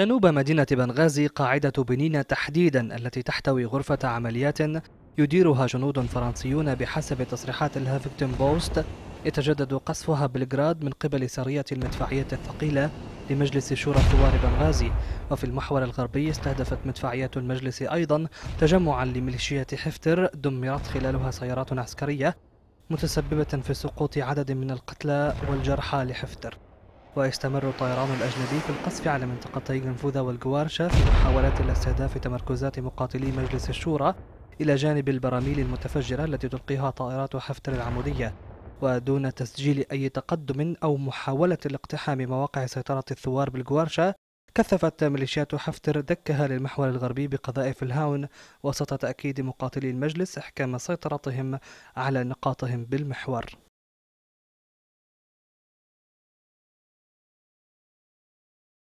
جنوب مدينة بنغازي قاعدة بنينة تحديدا التي تحتوي غرفة عمليات يديرها جنود فرنسيون بحسب تصريحات الهافينغتون بوست. يتجدد قصفها بالغراد من قبل سرية المدفعية الثقيلة لمجلس شورى ثوار بنغازي. وفي المحور الغربي استهدفت مدفعيات المجلس أيضا تجمعا لميليشيا حفتر دمرت خلالها سيارات عسكرية متسببة في سقوط عدد من القتلى والجرحى لحفتر. ويستمر الطيران الأجنبي في القصف على منطقتي الانفوذا والجوارشا في محاولات لاستهداف تمركزات مقاتلي مجلس الشورى إلى جانب البراميل المتفجرة التي تلقيها طائرات حفتر العمودية ودون تسجيل أي تقدم أو محاولة لاقتحام مواقع سيطرة الثوار بالجوارشا كثفت ميليشيات حفتر دكها للمحور الغربي بقذائف الهاون وسط تأكيد مقاتلي المجلس إحكام سيطرتهم على نقاطهم بالمحور.